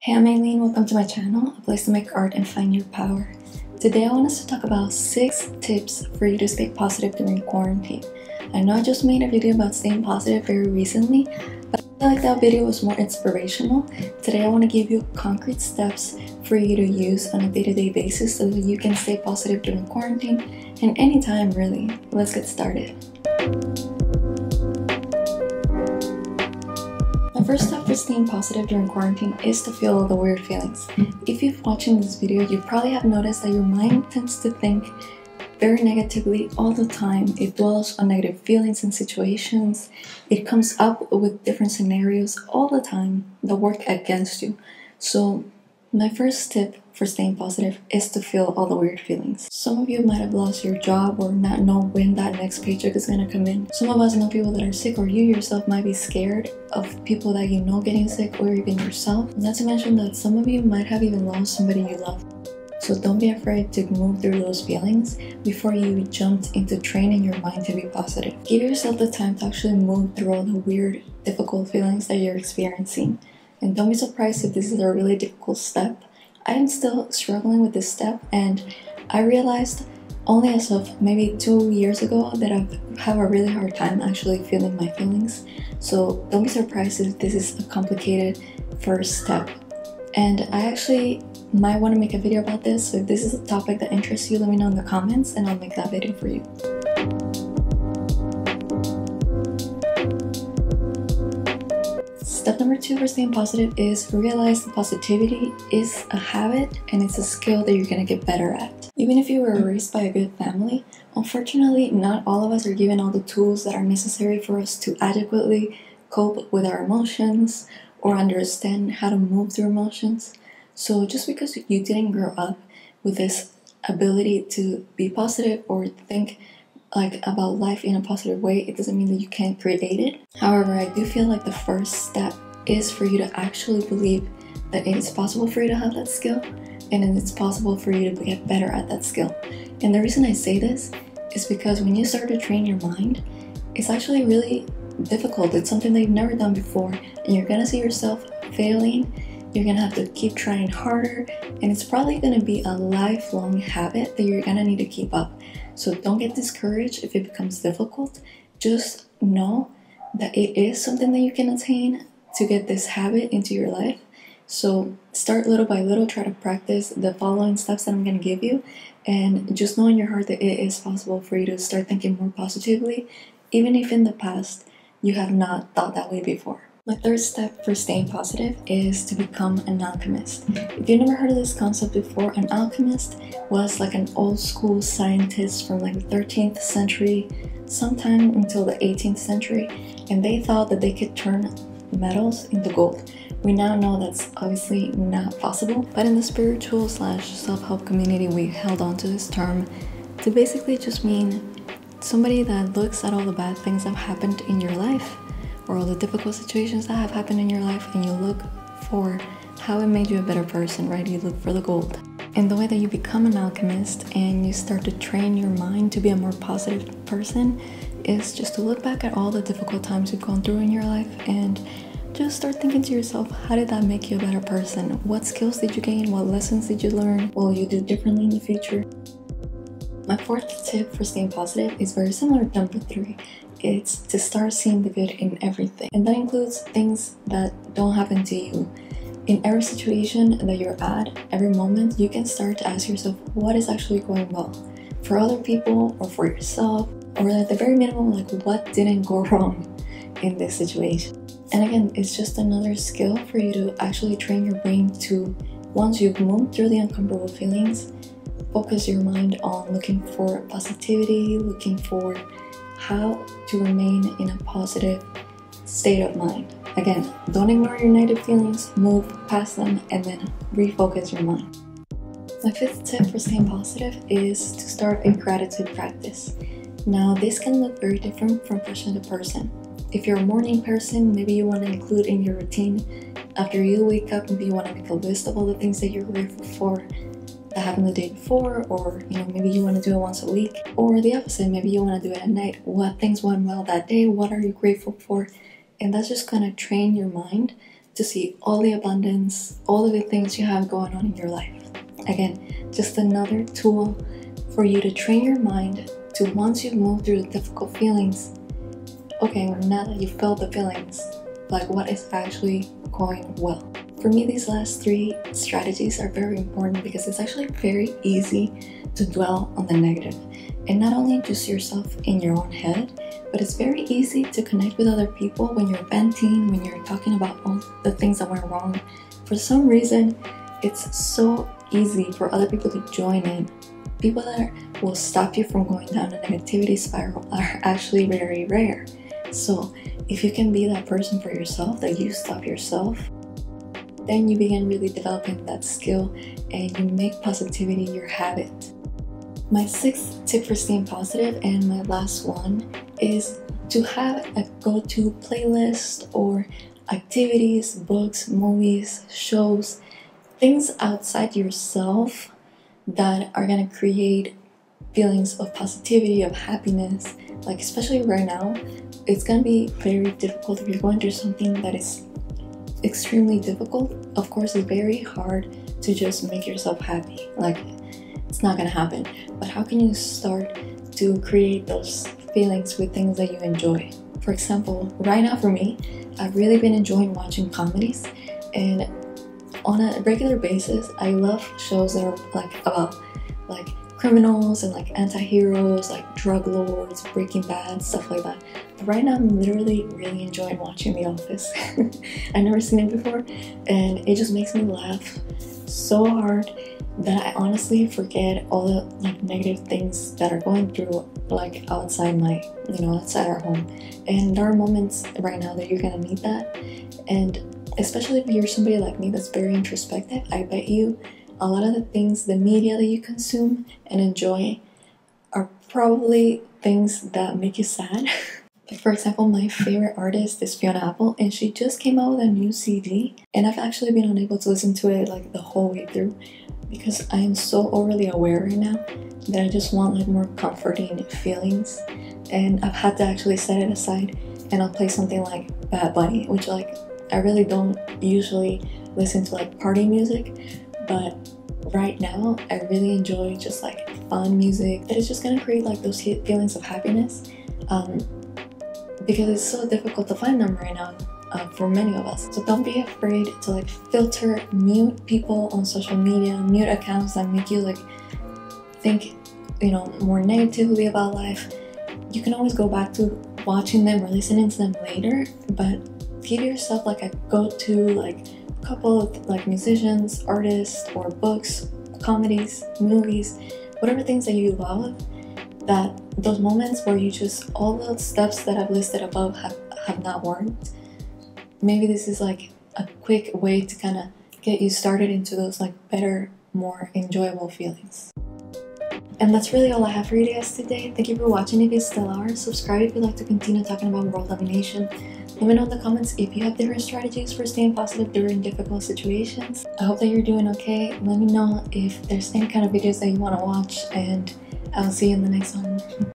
Hey, I'm Mayling. Welcome to my channel, a place to make art and find your power. Today, I want us to talk about six tips for you to stay positive during quarantine. I know I just made a video about staying positive very recently, but I feel like that video was more inspirational. Today, I want to give you concrete steps for you to use on a day to day basis so that you can stay positive during quarantine and anytime, really. Let's get started. First step for staying positive during quarantine is to feel all the weird feelings. Mm-hmm. If you've watching this video, you probably have noticed that your mind tends to think very negatively all the time. It dwells on negative feelings and situations. It comes up with different scenarios all the time that work against you. So my first tip for staying positive is to feel all the weird feelings. Some of you might have lost your job or not know when that next paycheck is gonna come in. Some of us know people that are sick, or you yourself might be scared of people that you know getting sick, or even yourself. Not to mention that some of you might have even lost somebody you love. So don't be afraid to move through those feelings before you jump into training your mind to be positive. Give yourself the time to actually move through all the weird, difficult feelings that you're experiencing. And don't be surprised if this is a really difficult step. I'm still struggling with this step, and I realized only as of maybe two years ago that I have a really hard time actually feeling my feelings. So don't be surprised if this is a complicated first step. And I actually might want to make a video about this. So if this is a topic that interests you, let me know in the comments and I'll make that video for you. Step number two for staying positive is realize that positivity is a habit and it's a skill that you're gonna get better at. Even if you were raised by a good family, unfortunately, not all of us are given all the tools that are necessary for us to adequately cope with our emotions or understand how to move through emotions. So just because you didn't grow up with this ability to be positive or think like about life in a positive way, it doesn't mean that you can't create it. However, I do feel like the first step is for you to actually believe that it is possible for you to have that skill and it's possible for you to get better at that skill. And the reason I say this is because when you start to train your mind, it's actually really difficult. It's something that you've never done before, and you're gonna see yourself failing. You're gonna have to keep trying harder, and it's probably gonna be a lifelong habit that you're gonna need to keep up. So don't get discouraged if it becomes difficult. Just know that it is something that you can attain to get this habit into your life. So start little by little, try to practice the following steps that I'm going to give you, and just know in your heart that it is possible for you to start thinking more positively, even if in the past you have not thought that way before. My third step for staying positive is to become an alchemist. If you've never heard of this concept before, an alchemist was like an old school scientist from like the 13th century, sometime until the 18th century, and they thought that they could turn metals into gold. We now know that's obviously not possible, but in the spiritual slash self-help community, we held on to this term to basically just mean somebody that looks at all the bad things that happened in your life or all the difficult situations that have happened in your life and you look for how it made you a better person, right? You look for the gold. And the way that you become an alchemist and you start to train your mind to be a more positive person is just to look back at all the difficult times you've gone through in your life and just start thinking to yourself, how did that make you a better person? What skills did you gain? What lessons did you learn? What will you do differently in the future? My fourth tip for staying positive is very similar to number three. It's to start seeing the good in everything. And that includes things that don't happen to you. In every situation that you're at, every moment, you can start to ask yourself what is actually going well for other people or for yourself, or at the very minimum, like what didn't go wrong in this situation. And again, it's just another skill for you to actually train your brain to, once you've moved through the uncomfortable feelings, focus your mind on looking for positivity, looking for how to remain in a positive state of mind. Again, don't ignore your negative feelings, move past them, and then refocus your mind. My fifth tip for staying positive is to start a gratitude practice. Now, this can look very different from person to person. If you're a morning person, maybe you want to include in your routine after you wake up, maybe you want to make a list of all the things that you're grateful for that happened the day before, or you know, maybe you want to do it once a week, or the opposite, maybe you want to do it at night. What things went well that day? What are you grateful for? And that's just gonna train your mind to see all the abundance, all the good things you have going on in your life. Again, just another tool for you to train your mind to once you've moved through the difficult feelings, okay, now that you've felt the feelings, like what is actually going well. For me, these last three strategies are very important because it's actually very easy to dwell on the negative and not only just yourself in your own head, but it's very easy to connect with other people when you're venting, when you're talking about all the things that went wrong. For some reason, it's so easy for other people to join in. People that will stop you from going down a negativity spiral are actually very rare. So, if you can be that person for yourself, that you stop yourself, then you begin really developing that skill and you make positivity your habit. My sixth tip for staying positive and my last one is to have a go to playlist or activities, books, movies, shows, things outside yourself that are to create feelings of positivity, of happiness. Like, especially right now, it's to be very difficult if you're going through something that is extremely difficult. Of course, it's very hard to just make yourself happy. Like, it's not gonna happen. But how can you start to create those feelings with things that you enjoy? For example, right now for me, I've really been enjoying watching comedies and on a regular basis, I love shows that are like about like criminals and like anti-heroes, like drug lords, Breaking Bad, stuff like that. But right now I'm literally really enjoying watching The Office. I've never seen it before and it just makes me laugh so hard that I honestly forget all the like negative things that are going through like outside my you know outside our home and there are moments right now that you're gonna need that and especially if you're somebody like me that's very introspective I bet you a lot of the things the media that you consume and enjoy are probably things that make you sad. For example, my favorite artist is Fiona Apple, and she just came out with a new CD, and I've actually been unable to listen to it like the whole way through because I am so overly aware right now that I just want like more comforting feelings, and I've had to actually set it aside, and I'll play something like Bad Bunny, which like I really don't usually listen to like party music, but right now I really enjoy just like fun music that is just gonna create like those feelings of happiness. Um, because it's so difficult to find them right now uh, for many of us. So don't be afraid to like filter, mute people on social media, mute accounts that make you like think, you know, more negatively about life. You can always go back to watching them or listening to them later, but give yourself like a go-to like couple of like musicians, artists, or books, comedies, movies, whatever things that you love that those moments where you just all the steps that I've listed above have, have not worked. Maybe this is like a quick way to kind of get you started into those like better, more enjoyable feelings. And that's really all I have for you guys today. Thank you for watching if you still are. Subscribe if you'd like to continue talking about world domination. Let me know in the comments if you have different strategies for staying positive during difficult situations. I hope that you're doing okay. Let me know if there's any kind of videos that you want to watch and I'll see you in the next one.